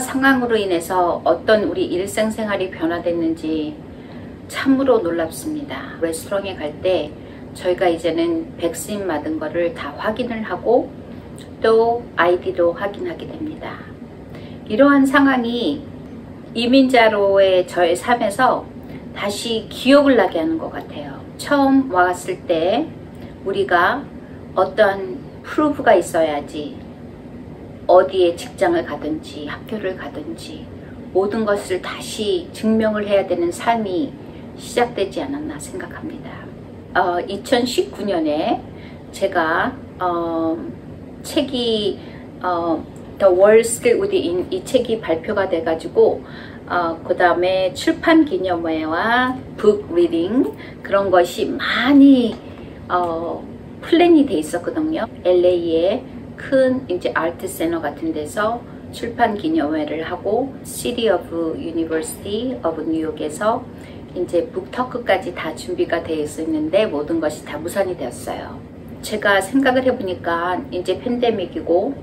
상황으로 인해서 어떤 우리 일상생활이 변화됐는지 참으로 놀랍습니다. 레스토랑에 갈 때 저희가 이제는 백신 맞은 거를 다 확인을 하고 또 아이디도 확인하게 됩니다. 이러한 상황이 이민자로의 저의 삶에서 다시 기억을 나게 하는 것 같아요. 처음 왔을 때 우리가 어떤 proof가 있어야지 어디에 직장을 가든지 학교를 가든지 모든 것을 다시 증명을 해야 되는 삶이 시작되지 않았나 생각합니다. 어, 2019년에 제가 어, 책이 어, The War Still Within 이 책이 발표가 돼가지고 어, 그 다음에 출판 기념회와 book reading 그런 것이 많이 어, 플랜이 돼 있었거든요. LA에 큰 이제 art center 같은 데서 출판 기념회를 하고 City University of New York에서 이제 book talk까지 다 준비가 되어 있었는데 모든 것이 다 무산이 되었어요. 제가 생각을 해보니까 이제 팬데믹이고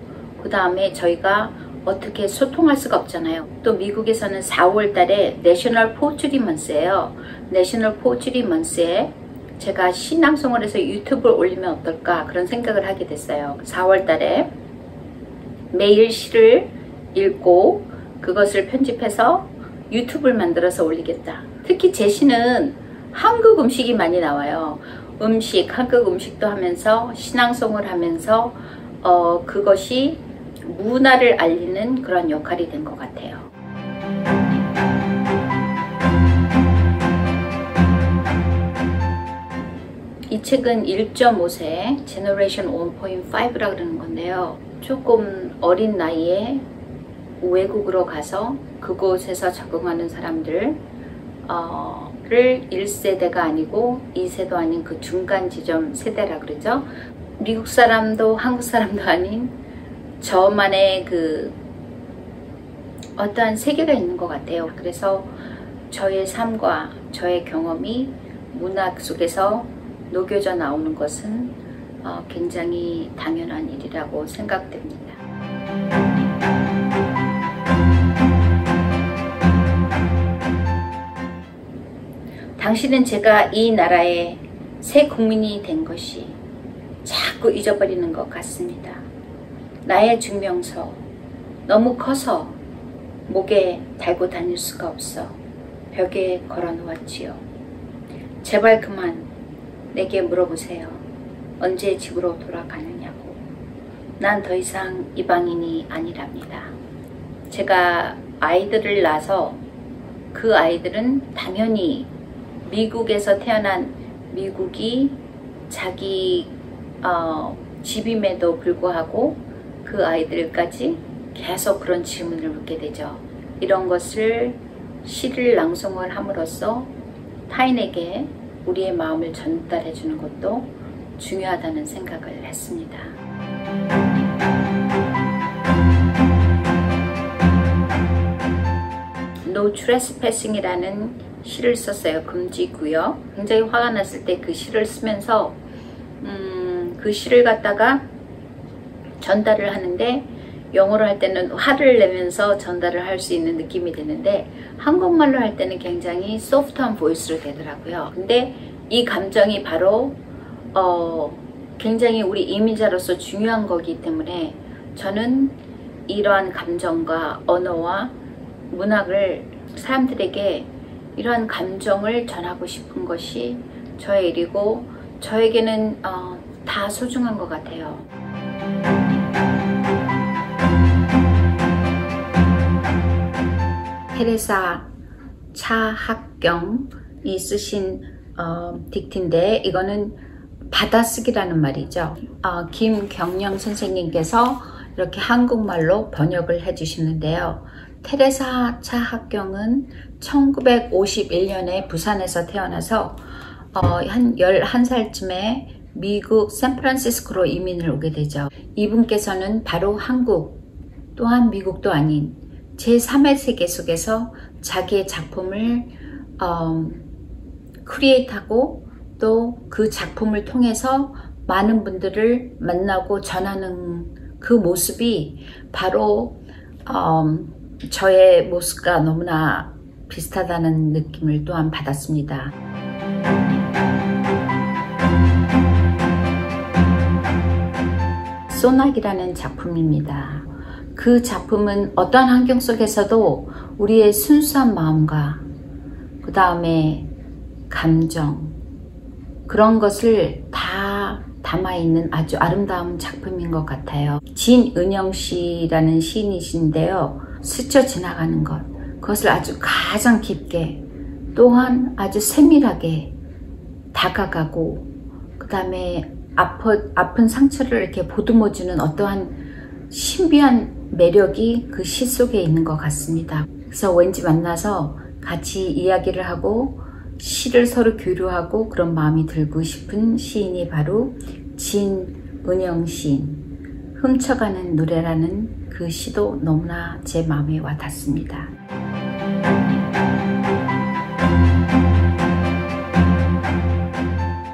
그 다음에 저희가 어떻게 소통할 수가 없잖아요. 또 미국에서는 4월 달에 National Poetry Month예요. 내셔널 포츄리 먼스에 제가 신앙송을 해서 유튜브를 올리면 어떨까 그런 생각을 하게 됐어요. 4월 달에 매일 시를 읽고 그것을 편집해서 유튜브를 만들어서 올리겠다. 특히 제 시는 한국 음식이 많이 나와요. 음식, 한국 음식도 하면서 신앙송을 하면서 어, 그것이 문화를 알리는 그런 역할이 된 것 같아요. 이 책은 1.5세 generation 1.5라 그러는 건데요. 조금 어린 나이에 외국으로 가서 그곳에서 적응하는 사람들 어, 를 1세대가 아니고 2세도 아닌 그 중간 지점 세대라 그러죠. 미국 사람도 한국 사람도 아닌 저만의 그 어떠한 세계가 있는 것 같아요. 그래서 저의 삶과 저의 경험이 문학 속에서 녹여져 나오는 것은 어, 굉장히 당연한 일이라고 생각됩니다. 당신은 제가 이 나라의 새 국민이 된 것이 자꾸 잊어버리는 것 같습니다. 나의 증명서 너무 커서 목에 달고 다닐 수가 없어 벽에 걸어 놓았지요. 제발 그만 내게 물어보세요. 언제 집으로 돌아가느냐고. 난 더 이상 이방인이 아니랍니다. 제가 아이들을 낳아서 그 아이들은 당연히 미국에서 태어난 미국이 자기 어, 집임에도 불구하고 그 아이들까지 계속 그런 질문을 묻게 되죠. 이런 것을 시를 낭송을 함으로써 타인에게 우리의 마음을 전달해 주는 것도 중요하다는 생각을 했습니다. No Trespassing이라는 시를 썼어요. 금지구요. 굉장히 화가 났을 때 그 시를 쓰면서 음, 그 시를 갖다가 전달을 하는데 영어로 할 때는 화를 내면서 전달을 할 수 있는 느낌이 드는데 한국말로 할 때는 굉장히 소프트한 보이스로 되더라고요. 근데 이 감정이 바로 어, 굉장히 우리 이민자로서 중요한 거기 때문에 저는 이러한 감정과 언어와 문학을 사람들에게 이러한 감정을 전하고 싶은 것이 저의 일이고 저에게는 어, 다 소중한 것 같아요. 테레사 차학경이 쓰신 어, 딕트인데 이거는 받아쓰기라는 말이죠. 어, 김경영 선생님께서 이렇게 한국말로 번역을 해주시는데요. 테레사 차학경은 1951년에 부산에서 태어나서 어, 한 11살쯤에 미국 샌프란시스코로 이민을 오게 되죠. 이분께서는 바로 한국 또한 미국도 아닌 제3의 세계 속에서 자기의 작품을 어, 크리에이트하고 또 그 작품을 통해서 많은 분들을 만나고 전하는 그 모습이 바로 어, 저의 모습과 너무나 비슷하다는 느낌을 또한 받았습니다. 소나기라는 작품입니다. 그 작품은 어떠한 환경 속에서도 우리의 순수한 마음과 그 다음에 감정 그런 것을 다 담아있는 아주 아름다운 작품인 것 같아요. 진은영 씨라는 시인이신데요. 스쳐 지나가는 것 그것을 아주 가장 깊게 또한 아주 세밀하게 다가가고 그 다음에 아픈 상처를 이렇게 보듬어주는 어떠한 신비한 매력이 그 시 속에 있는 것 같습니다. 그래서 왠지 만나서 같이 이야기를 하고 시를 서로 교류하고 그런 마음이 들고 싶은 시인이 바로 진은영 시인 훔쳐가는 노래라는 그 시도 너무나 제 마음에 와닿습니다.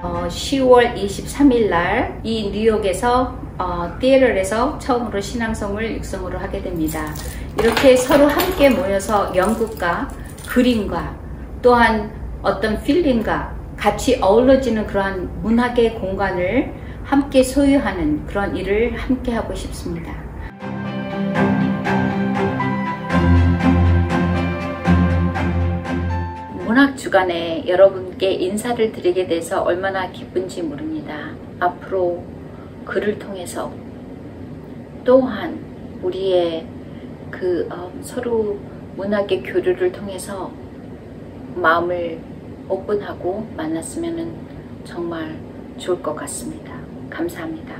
어, 10월 23일 날 이 뉴욕에서 어, 띠에럴에서 처음으로 신앙송을 육성으로 하게 됩니다. 이렇게 서로 함께 모여서 연극과 그림과 또한 어떤 필링과 같이 어우러지는 그러한 문학의 공간을 함께 소유하는 그런 일을 함께 하고 싶습니다. 문학 주간에 여러분께 인사를 드리게 돼서 얼마나 기쁜지 모릅니다. 앞으로 그를 통해서 또한 우리의 그 어, 서로 문학의 교류를 통해서 마음을 오픈하고 만났으면 정말 좋을 것 같습니다. 감사합니다.